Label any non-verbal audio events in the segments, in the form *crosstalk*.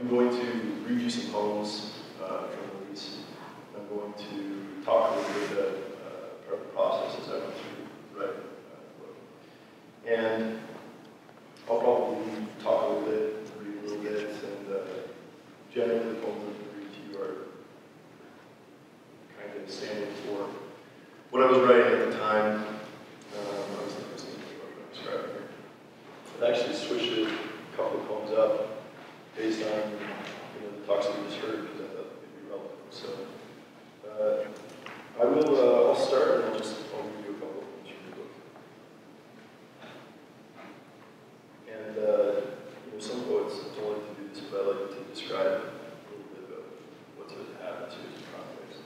I'm going to read you some poems uh, from The Lease. I'm going to talk a little bit about uh, the process as I went through writing uh. And I'll probably talk a little bit, read a little bit, and uh, generally the poems I'm going to read to you are kind of standard for what I was writing at the time. Um, I was I was thinking about what I was writing here. I've actually switched a couple of poems up based on you know, the talks that we just heard because I thought they'd be relevant. So uh, I will. Uh, I'll start and I'll just I'll read you a couple of things from the book. And uh, you know, some poets don't like to do this, but I like to describe a little bit about what's happened to in context.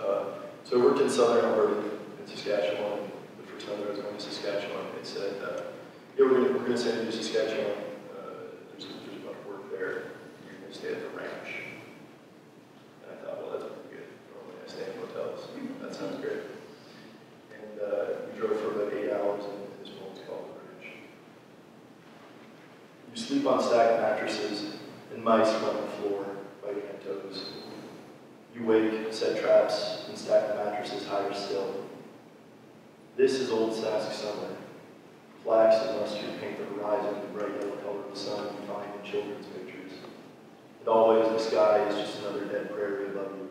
Uh, so I worked in southern Alberta in Saskatchewan. The first time that I was going to Saskatchewan, they said, uh, "Yeah, we're going to send you to Saskatchewan. Uh, there's, a, there's a bunch of work there. You're going to stay at the ranch." And I thought, well, that's pretty good. Normally I stay in hotels. That sounds great. And uh, we drove for about eight hours, and this poem's called The Ranch. You sleep on stacked mattresses, and mice run the floor, biting at toes. You wake, set traps, and stack the mattresses higher still. This is old Sask summer. Flax and mustard paint the horizon the bright yellow color of the sun you find in children's pictures. And always the sky is just another dead prairie above you.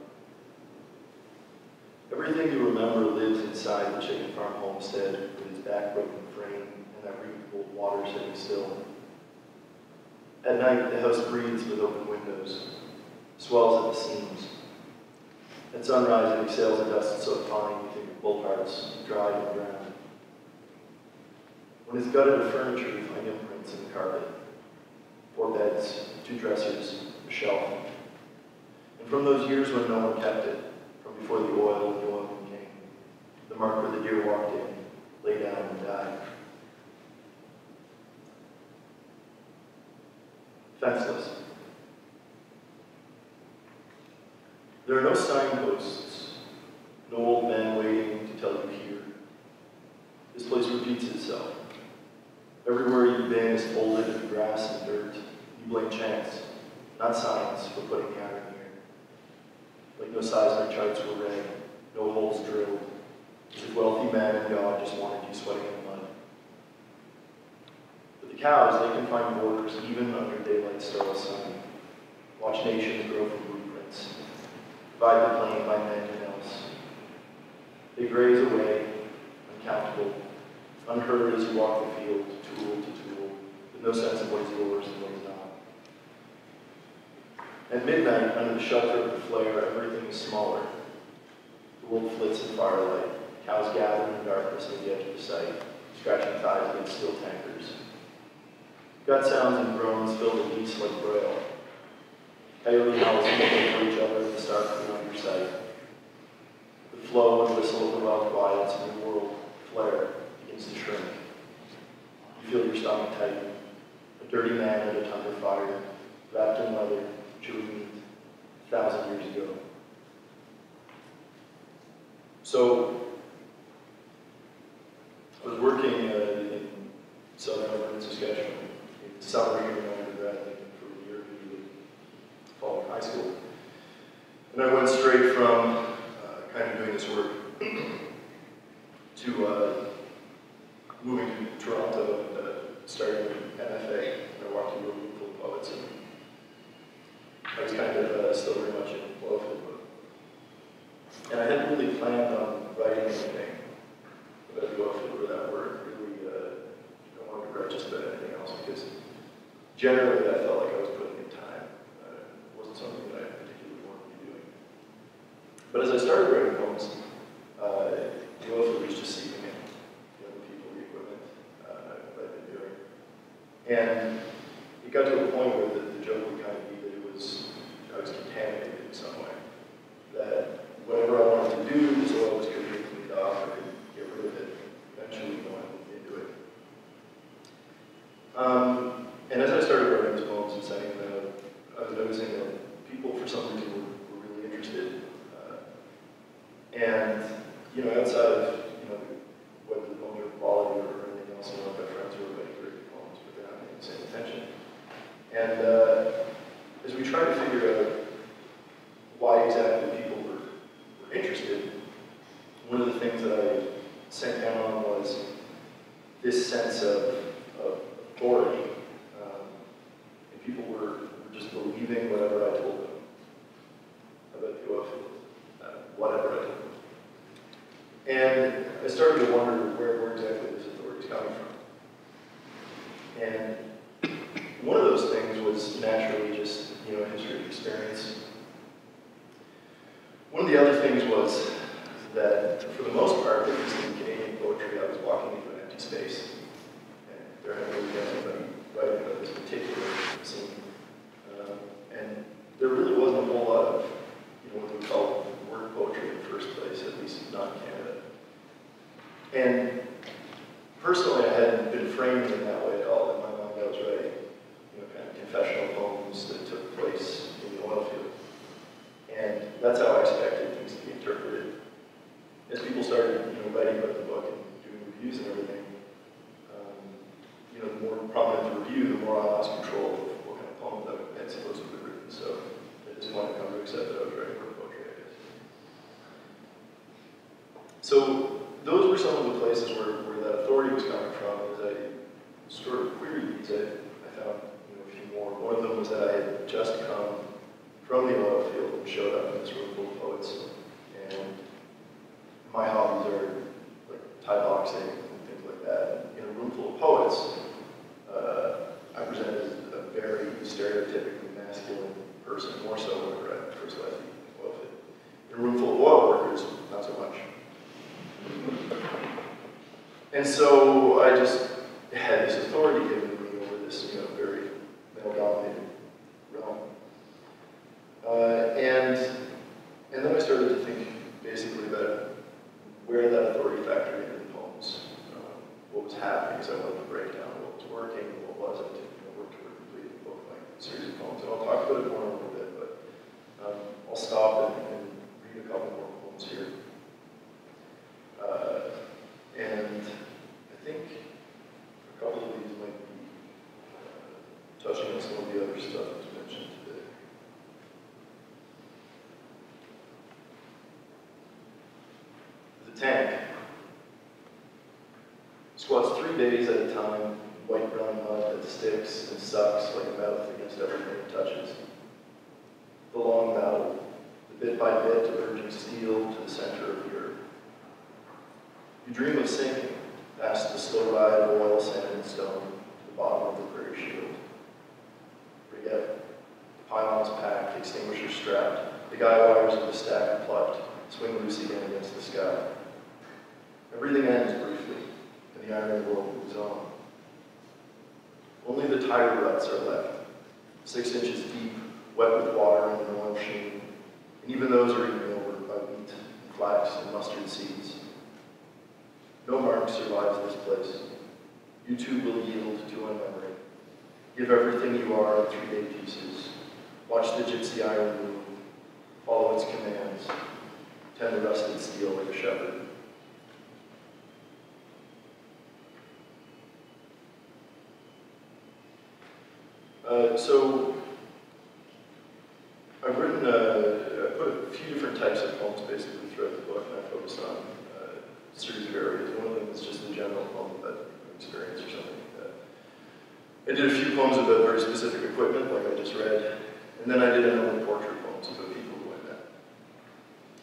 Everything you remember lives inside the chicken farm homestead with its back broken frame and that reed water sitting still. At night, the house breathes with open windows, swells at the seams. At sunrise, it exhales a dust so fine you think of bull hearts dried the ground. When it's gutted furniture, you find imprints in the carpet. Four beds, two dressers, a shelf. And from those years when no one kept it, from before the oil and the oilman came, the mark where the deer walked in, lay down and died. Fenceless. There are no signposts, no old man waiting to tell you here. This place repeats itself. Everywhere you've been is folded in grass and dirt. You blame chance, not science, for putting in here. Like no seismic charts were read, no holes drilled. If wealthy man and God just wanted you sweating in the mud. But the cows, they can find borders even under daylight sterile sun. Watch nations grow from blueprints divide the plain by men and else. They graze away, uncountable, unheard as you walk the field, tool to tool, no sense of what is yours and what is not. At midnight, under the shelter of the flare, everything is smaller. The world flits in firelight. Cows gather in the darkness at the edge of the site, scratching thighs against steel tankers. Gut sounds and groans fill the east like braille. Coyote howls for each other in the stark beyond your sight. The flow and whistle of the wild quiets in your world flare begins to shrink. You feel your stomach tighten. A dirty man at a tundra fire, wrapped in leather, chewing meat, a thousand years ago. So, I was working uh, in southern Alberta, Saskatchewan, in summer here in undergrad, for a year usually following high school. And I went straight from uh, kind of doing this work *clears throat* to uh, moving to Toronto and uh, starting MFA. I walked into a room full of poets and I was kind of uh, still very much in love with it. And I hadn't really planned on writing anything about the Oilfield or that work. Really, uh, I wanted to write just about anything else because generally I felt like I was putting in time. Uh, it wasn't something that I particularly wanted to be doing. But as I started writing poems, uh, the oilfield was just seeping in. You know, the people, the equipment, uh, what I've been doing. And it got to a point where the, the joke would kind of be that it was, I was contaminated in some way. That whatever I wanted to do, this oil was going to be cleaned off, I could get rid of it, eventually going into it. Um, and as I started writing these poems and sending them out, I was noticing that people, for some reason, were, were really interested. Uh, and, you know, outside of, you know, whether the poems are quality or anything else, you know, I've got friends who are writing great poems, but they're not getting the same attention. And uh, trying to figure out why exactly people were, were interested, one of the things that Down on was this sense of, of authority. Um, and people were, were just believing whatever I told them about the oil field, uh, whatever I told them. And I started to wonder where, where exactly this authority is coming from. And one of those things was naturally just, you know, history of experience. One of the other things was that, for the most part, at least in Canadian poetry, I was walking into an empty space. And there had really been anybody writing about this particular scene. Um, and there really wasn't a whole lot of, you know, what we call work poetry in the first place, at least not in Canada. And personally, I hadn't been framed in that way at all. In my mind, I was writing, you know, kind of confessional poems that took place in the oil field. And that's how I expected things to be interpreted. As people started, you know, writing about the book and doing reviews and everything, um, you know, the more prominent the review, the more I lost control of what kind of poem I had supposedly written. So at this point, I've come to accept that I was writing work poetry, I guess. So those were some of the places where, where that authority was coming from. As I sort of queried these, I, I found you know, a few more. One of them was that I had just come from the oil field and showed up in this room full of poets. And my hobbies are like Thai boxing and things like that. In a room full of poets, uh, I presented as a very stereotypically masculine person, more so whenever I first left the oil field. In a room full of oil workers, not so much. And so I just had this authority given to me over this, you know, very male-dominated realm. Uh, and, and then I started to think basically about where that authority factored into the poems, um, what was happening, because I wanted to break down what was working, what wasn't, and you know, work toward completing both my series of poems. And I'll talk about it more in a little bit, but um, I'll stop and, and read a couple more poems here. Uh, and I think a couple of these might be uh, touching on some of the other stuff that's mentioned today. The tank squats three days at a time, white brown mud that sticks and sucks like a mouth against everything it touches. The long battle, the bit by bit of urging steel to the center of the earth. You dream of sinking past the slow ride of oil, sand, and stone to the bottom of the prairie shield. Forget. The pylons packed, the extinguishers strapped, the guy wires of the stack plucked, swing loose again against the sky. Everything ends briefly, and the iron world moves on. Only the tire ruts are left, six inches deep, wet with water and an oil sheen, and even those are eaten over by wheat and flax and mustard seeds. No mark survives this place. You too will yield to unmemory. Give everything you are in three-day pieces. Watch the gypsy iron move. Follow its commands. Tend the rusted steel like a shepherd. Uh, so, I've written, uh, I put a few different types of poems basically throughout the book, and I focus on uh, a series of areas. One of them is just a general poem about experience or something like that. I did a few poems about very specific equipment, like I just read, and then I did a number of portrait poems about people who I met.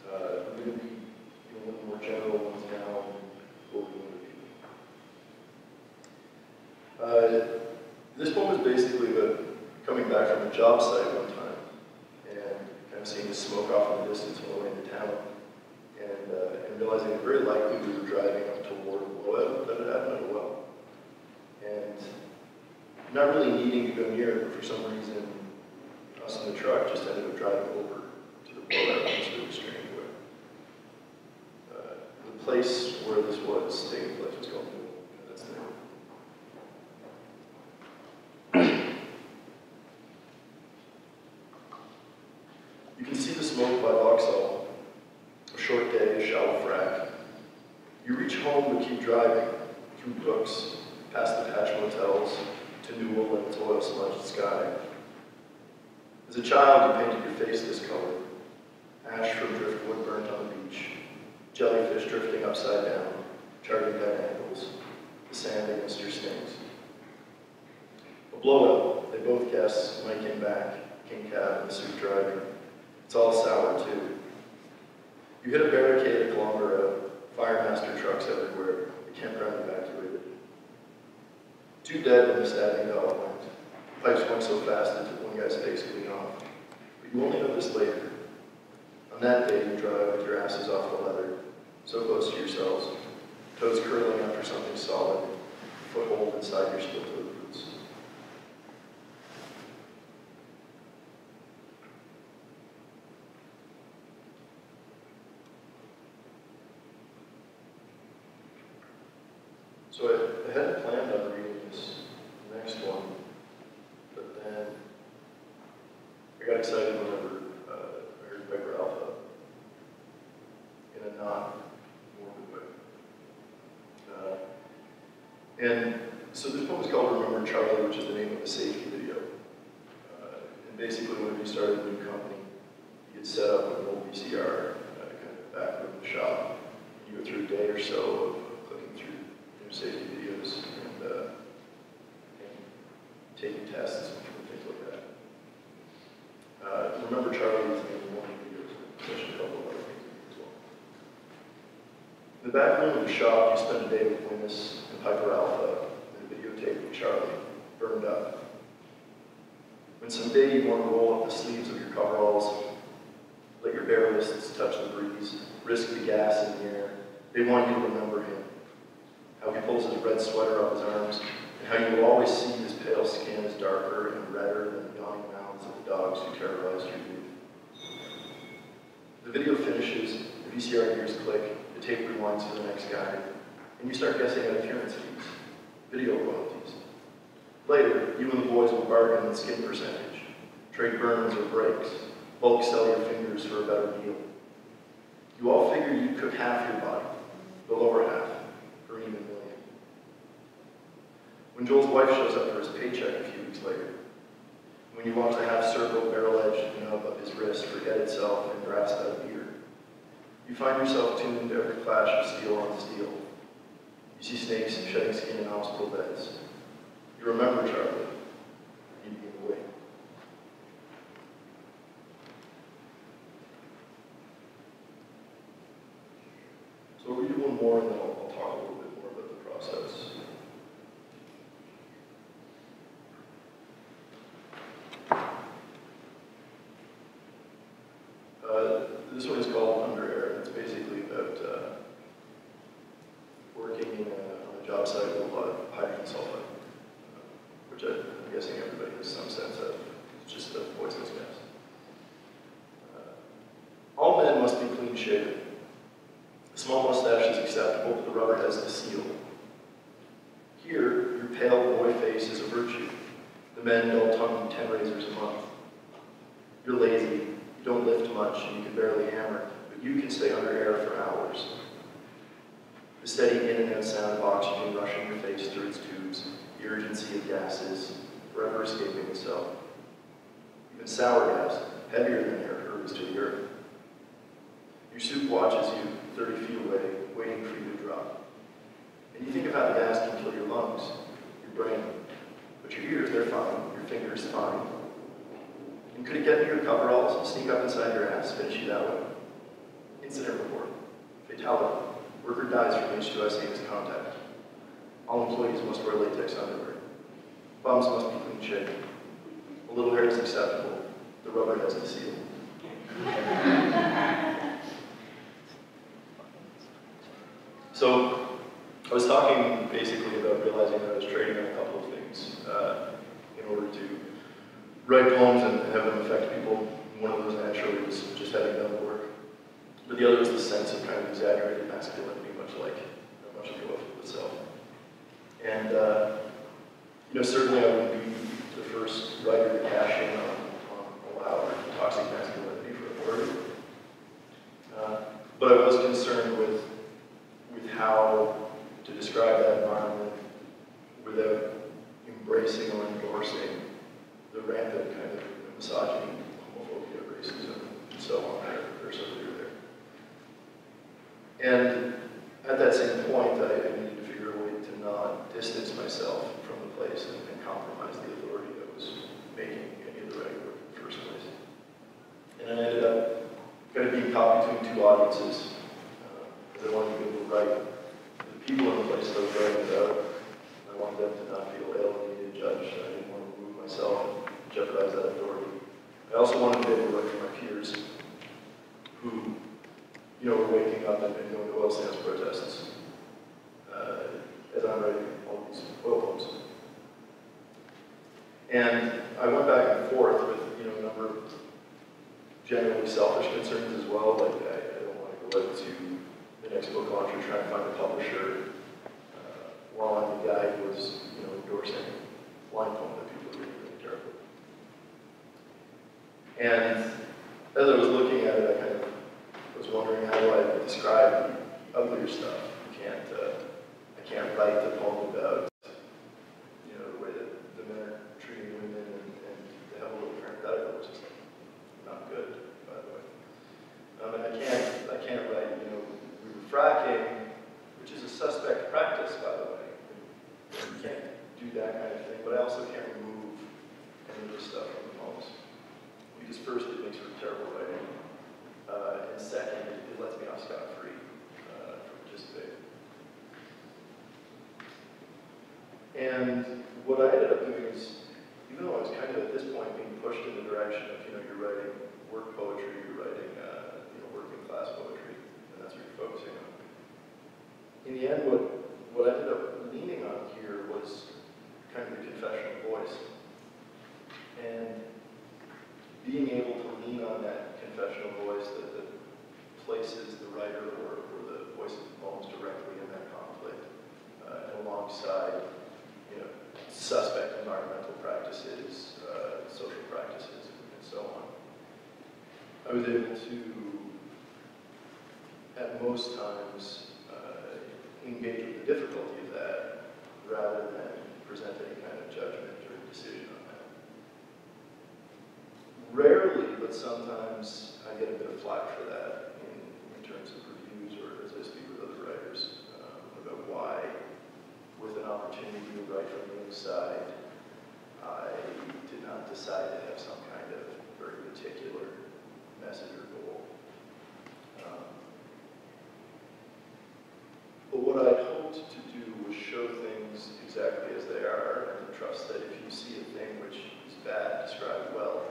Uh, I'm going to be doing one of the more general ones now, and we'll go into people. Uh, this poem is basically about coming back from a job site one time and kind of seeing the smoke off in the distance on the way into town and, uh, and realizing very likely we were driving up toward blowout that had a well. And not really needing to go near it, but for some reason, us in the truck just ended up driving over to the blowout in this really strange. Uh, the place where this was taking place was called Newell, and that's there. You can see the smoke by Vauxhall. A short day, a shallow frack. You reach home but keep driving through Brooks, past the patch motels, to Newell and its oil-smudged sky. As a child, you painted your face this color. Ash from driftwood burnt on the beach. Jellyfish drifting upside down, charting bad angles. The sand against your stings. A blowout, they both guess, Mike came back, King Cab and the suit driving. It's all sour, too. You hit a barricade a kilometer out, uh, firemaster trucks everywhere, the campground evacuated. Two dead when the stabbing valve went. Pipes went so fast it took one guy's face clean off. But you only know this later. On that day, you drive with your asses off the leather, so close to yourselves, toes curling after something solid, foothold inside your boots. So I, I hadn't planned on reading this next one, but then I got excited whenever uh, I heard Piper Alpha in a not morbid way. Uh, and so this poem is called Remember Charlie, which is the name of the safety video. Uh, and basically, when we started a new company, he had set up an old VCR, uh, kind of back room in the shop. You go through a day or so of clicking through new safety videos and, uh, and taking tests and things like that. Uh, remember Charlie is in one of the videos, there's a couple of other things as well. In the back room of the shop, you spend a day with Winnis and Piper Alpha, and the videotape of Charlie burned up. When someday you want to roll up the sleeves of your coveralls, let your bare wrists touch the breeze, risk the gas in the air, they want you to remember him. How he pulls his red sweater up his arms, and how you will always see his pale skin is darker and redder than the yawning mouths of the dogs who terrorized your youth. The video finishes, the VCR gears click, the tape rewinds to the next guy, and you start guessing at appearance fees, video royalties. Later, you and the boys will bargain on skin percentage, trade burns or breaks, bulk sell your fingers for a better deal. You all figure you cook half your body, the lower half, for even million. When Joel's wife shows up for his paycheck a few weeks later, when you watch the half-circle barrel-edged nub of his wrist forget itself and grasp a beer, you find yourself tuned to every clash of steel on steel. You see snakes shedding skin in hospital beds. You remember Charlie. You to wait. So and then I'll, I'll talk a little bit more about the process. Uh, this one is called Under Air. It's basically about uh, working in a, on a job site with a lot of hydrogen sulfide, uh, which I, I'm guessing everybody has some sense of. It's just a poisonous gas. Uh, all men must be clean shaven. A small mustache is acceptable, but the rubber has to seal. Here, your pale boy face is a virtue. The men don't tongue you ten razors a month. You're lazy, you don't lift much, and you can barely hammer, but you can stay under air for hours. The steady in and out sound of oxygen rushing your face through its tubes, the urgency of gases, forever escaping itself. Even sour gas, heavier than air, hurries to the earth. Your suit watches you 30 feet away, waiting for you to drop. And you think of how the gas can kill your lungs, your brain, but your ears, they're fine, your fingers, fine. And could it get into your coveralls and sneak up inside your ass, finish you that way? Incident report. Fatality. Worker dies from H2S anus contact. All employees must wear latex underwear. Bums must be A little hair is acceptable. The rubber has to seal. *laughs* So, I was talking basically about realizing that I was trading on a couple of things uh, in order to write poems and have them affect people. One of those naturally was just having done the work. But the other was the sense of kind of exaggerated masculinity, much like know, much of the oath itself. And, uh, you know, certainly I wouldn't be first writer to cash in on, on toxic masculinity for a word. Uh, but I was concerned with, with how to describe that environment without embracing or endorsing the rampant kind of misogyny caught between two audiences. Because I wanted to be able to write the people in the place that I was writing about. I wanted to not feel alienated, judged. I didn't want to remove myself and jeopardize that authority. I also wanted to be able to write for my peers who, you know, were waking up and, going to oil sands protests uh, as I'm writing all these oil poems. And I went back and forth with, you know, a number of genuinely selfish concerns as well, like I, I don't want to go into the next book launch or try to find a publisher while the guy who was, you know, endorsing poem that people read really carefully. And as I was looking at it, I kind of was wondering how do I describe the uglier stuff. You can't, uh, I can't write the poem about, you know, the way that the men are treating women and, and the hell of a parenthetical, which is not good, by the way. Um, and I can't, I can't write, you know, we were fracking, which is a suspect practice, by the way. You can't do that kind of thing, but I also can't remove any of this stuff from the poems. Because first, it makes for terrible writing, uh, and second, it, it lets me off scot-free uh, for participating. And what I ended up doing is, even though I was kind of at this point being pushed in the direction of, you know, you're writing work poetry, you're writing, uh, you know, working class poetry, and that's what you're focusing on. In the end, what, what I ended up leaning on here was kind of the confessional voice. And being able to lean on that confessional voice that, that places the writer or, or the voice of the poems directly in that conflict, uh, and alongside, you know, suspect environmental practices, uh, social practices, and so on. I was able to, at most times, uh, engage with the difficulty of that rather than present any kind of judgment or decision on that. Rarely, but sometimes I get a bit of flack for that in, in terms of reviews or as I speak with other writers um, about why, with an opportunity to write from the inside, I did not decide to have some kind of very particular message or goal. Um, but what I hoped to do was show things exactly as they are and to trust that which is bad described well,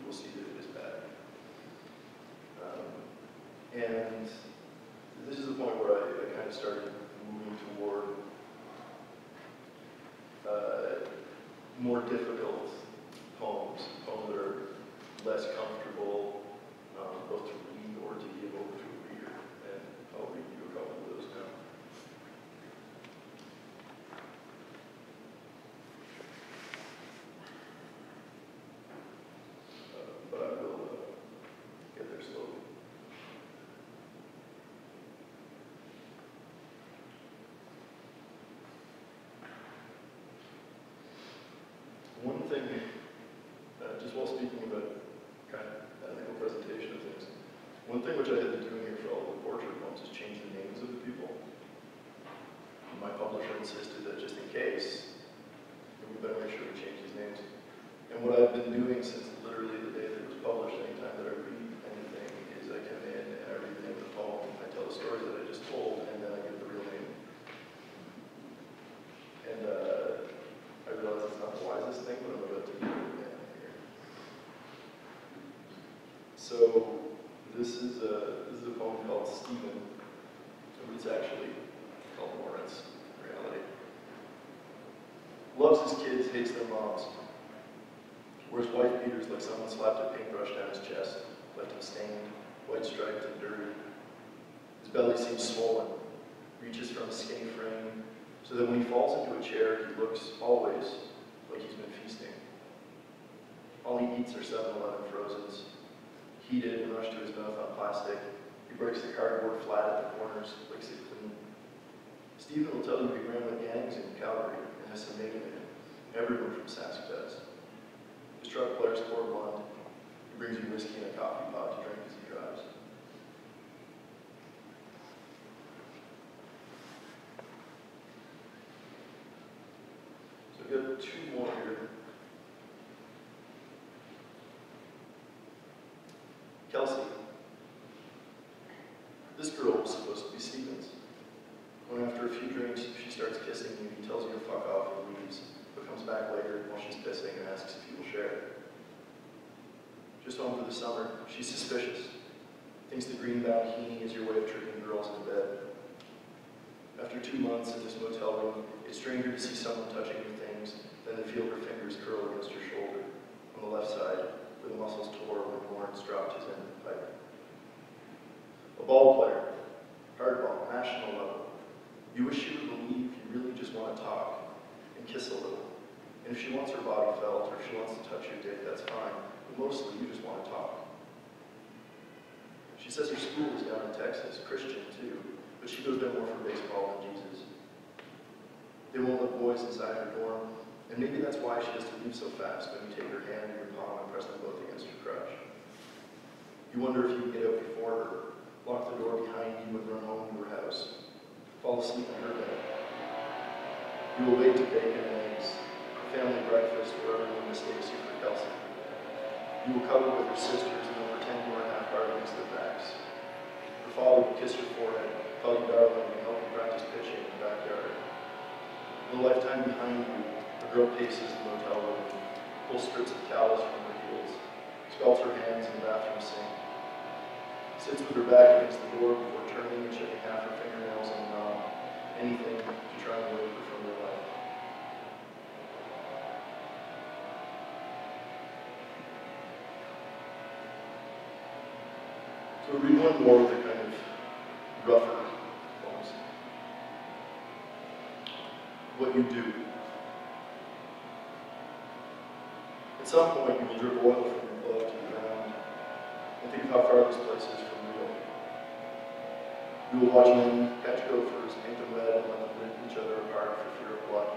you will see that it is bad. Um, and this is the point where I, I kind of started moving toward uh, more difficult poems, poems that are less comfortable, um, both to read or to give over to a reader. And I'll read you a couple of those now. Uh, but I will uh, get there slowly. One thing, speaking about kind of ethical presentation of things, one thing which I had been doing here for all the portrait poems is change the names of the people. My publisher insisted that just in case, we better make sure we change these names. And what I've been doing since literally the day that it was published, anytime that I read anything, is I come in and I read the name of the poem, I tell the stories that I just told, and then I give the real name. And uh, I realize it's not the wisest thing, but I'm about to do it again here. So this is a this is a poem called Stephen, but it's actually called Lawrence in reality. Loves his kids, hates their moms. Wears white beaters like someone slapped a paintbrush down his chest, left him stained, white striped and dirty. His belly seems swollen, reaches from his skinny frame, so that when he falls into a chair, he looks always like he's been feasting. All he eats are 7-Eleven frozens, heated and rushed to his mouth on plastic. He breaks the cardboard flat at the corners, licks it clean. Stephen will tell you he ran with gangs in Calgary and has some Megan in him. Everyone from Sask does. His truck blares Corb Lund. He brings you whiskey and a coffee pot to drink as he drives. So we've got two more here. Kelsey. This girl was supposed to be Stephen's. When after a few drinks, she starts kissing you, he tells you to fuck off and leaves, comes back later while she's pissing and asks if you will share. Just home for the summer, she's suspicious. Thinks the green bikini is your way of tricking girls into bed. After two months in this motel room, it's stranger to see someone touching your things than to feel her fingers curl against your shoulder on the left side, where the muscles tore when Lawrence dropped his end of the pipe. A ball player, hardball, national level. You wish you would believe you really just want to talk and kiss a little. And if she wants her body felt or if she wants to touch your dick, that's fine. But mostly you just want to talk. She says her school is down in Texas, Christian too, but she goes there more for baseball than Jesus. They won't let boys inside her dorm, and maybe that's why she has to leave so fast when you take her hand in your palm and press them both against your crotch. You wonder if you can get out before her, lock the door behind you and run home to her house, fall asleep in her bed. You will wait to bacon and eggs, a family breakfast where mistakes you for Kelsey. You will cuddle with her sisters and they'll pretend you are half hard against their backs. Her father will kiss your forehead, call you darling, and help you practice pitching in the backyard. In the lifetime behind you, a girl paces the motel room, pulls strips of towels from her heels, spells her hands in the bathroom sink, sits with her back against the door before turning and checking half her fingernails the knob, anything to try and wake her from her life. So read one more of the kind of rougher poems. What you do. At some point, you will drip oil from your glove to the ground and think of how far this place is from real. You will watch men catch gophers, paint them red, and let them rip each other apart for fear of blood.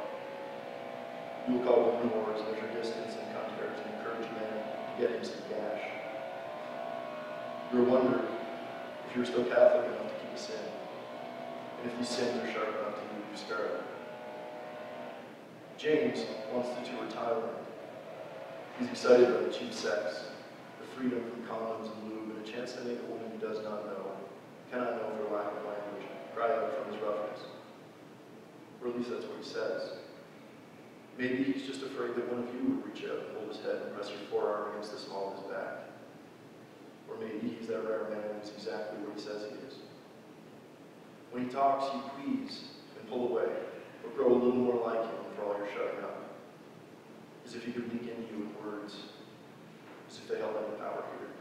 You will call women wars, measure distance and contact, and encourage men to get him some gash. You will wonder if you're still Catholic enough to keep a sin, and if these sins are sharp enough to leave you scarred. James wants to tour Thailand. He's excited about the cheap sex, the freedom from condoms and lube, and a chance to make a woman who does not know, cannot know for lack of language, cry out from his roughness. Or at least that's what he says. Maybe he's just afraid that one of you would reach out and hold his head and press your forearm against the small of his back. Or maybe he's that rare man who's exactly what he says he is. When he talks, you please and pull away, or grow a little more like him for all your shutting up. As if he could leak into you with words, as if they held any power here.